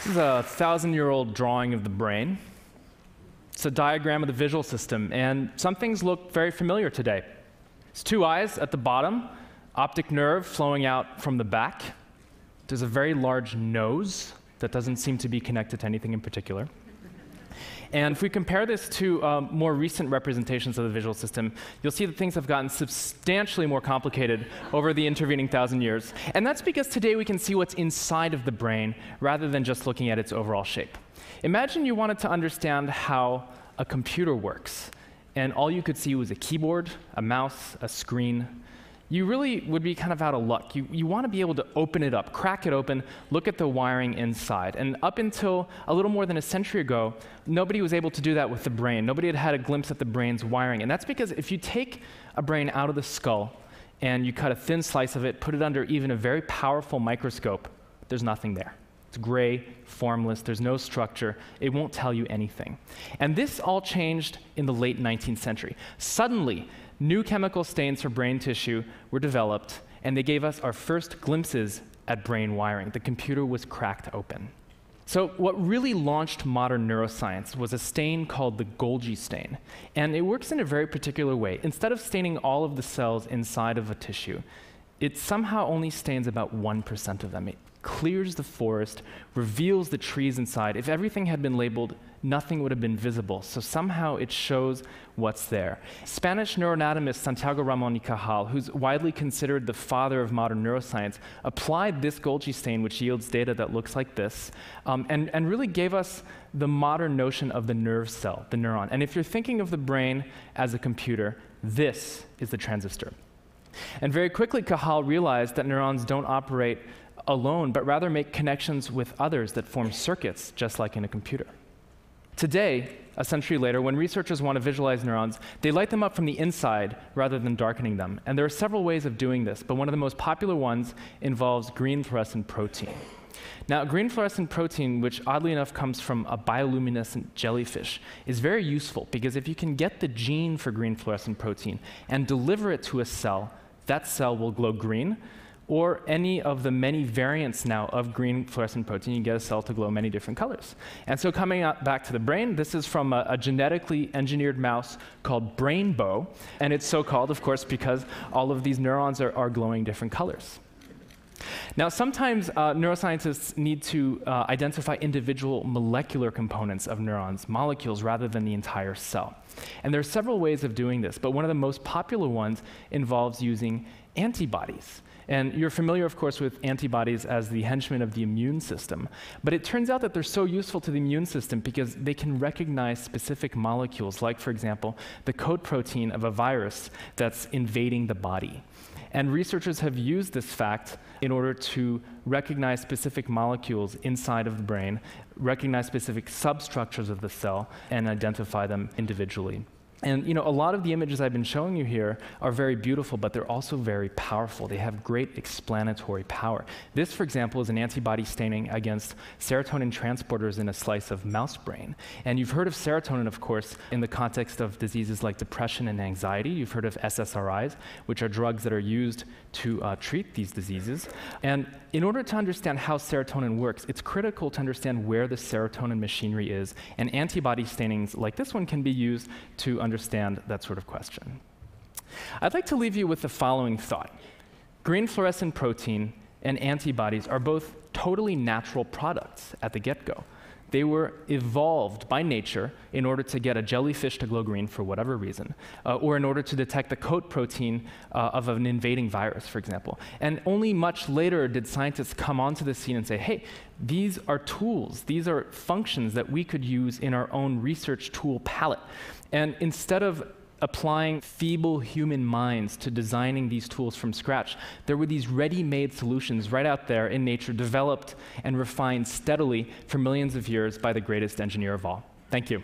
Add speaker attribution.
Speaker 1: This is a thousand year old drawing of the brain. It's a diagram of the visual system, and some things look very familiar today. It's two eyes at the bottom, optic nerve flowing out from the back. There's a very large nose that doesn't seem to be connected to anything in particular. And if we compare this to um, more recent representations of the visual system, you'll see that things have gotten substantially more complicated over the intervening thousand years. And that's because today we can see what's inside of the brain rather than just looking at its overall shape. Imagine you wanted to understand how a computer works, and all you could see was a keyboard, a mouse, a screen, you really would be kind of out of luck. You, you want to be able to open it up, crack it open, look at the wiring inside. And up until a little more than a century ago, nobody was able to do that with the brain. Nobody had had a glimpse at the brain's wiring. And that's because if you take a brain out of the skull and you cut a thin slice of it, put it under even a very powerful microscope, there's nothing there. It's gray, formless, there's no structure. It won't tell you anything. And this all changed in the late 19th century. Suddenly, new chemical stains for brain tissue were developed, and they gave us our first glimpses at brain wiring. The computer was cracked open. So, what really launched modern neuroscience was a stain called the Golgi stain. And it works in a very particular way. Instead of staining all of the cells inside of a tissue, it somehow only stains about 1% of them. It clears the forest, reveals the trees inside. If everything had been labeled, nothing would have been visible. So somehow it shows what's there. Spanish neuroanatomist Santiago Ramon y Cajal, who's widely considered the father of modern neuroscience, applied this Golgi stain, which yields data that looks like this, um, and, and really gave us the modern notion of the nerve cell, the neuron. And if you're thinking of the brain as a computer, this is the transistor. And very quickly, Cajal realized that neurons don't operate alone, but rather make connections with others that form circuits, just like in a computer. Today, a century later, when researchers want to visualize neurons, they light them up from the inside rather than darkening them. And there are several ways of doing this, but one of the most popular ones involves green fluorescent protein. Now, green fluorescent protein, which oddly enough comes from a bioluminescent jellyfish, is very useful because if you can get the gene for green fluorescent protein and deliver it to a cell, that cell will glow green, or any of the many variants now of green fluorescent protein, you get a cell to glow many different colors. And so coming back to the brain, this is from a, a genetically engineered mouse called Brainbow, and it's so called, of course, because all of these neurons are, are glowing different colors. Now, sometimes uh, neuroscientists need to uh, identify individual molecular components of neurons, molecules, rather than the entire cell. And there are several ways of doing this, but one of the most popular ones involves using antibodies. And you're familiar, of course, with antibodies as the henchmen of the immune system. But it turns out that they're so useful to the immune system because they can recognize specific molecules, like, for example, the coat protein of a virus that's invading the body. And researchers have used this fact in order to recognize specific molecules inside of the brain, recognize specific substructures of the cell, and identify them individually. And you know, a lot of the images I've been showing you here are very beautiful, but they're also very powerful. They have great explanatory power. This, for example, is an antibody staining against serotonin transporters in a slice of mouse brain. And you've heard of serotonin, of course, in the context of diseases like depression and anxiety. You've heard of SSRIs, which are drugs that are used to uh, treat these diseases. And in order to understand how serotonin works, it's critical to understand where the serotonin machinery is. And antibody stainings like this one can be used to understand that sort of question. I'd like to leave you with the following thought green fluorescent protein and antibodies are both totally natural products at the get go. They were evolved by nature in order to get a jellyfish to glow green for whatever reason, uh, or in order to detect the coat protein uh, of an invading virus, for example. And only much later did scientists come onto the scene and say, hey, these are tools, these are functions that we could use in our own research tool palette. And instead of applying feeble human minds to designing these tools from scratch. There were these ready made solutions right out there in nature, developed and refined steadily for millions of years by the greatest engineer of all. Thank you.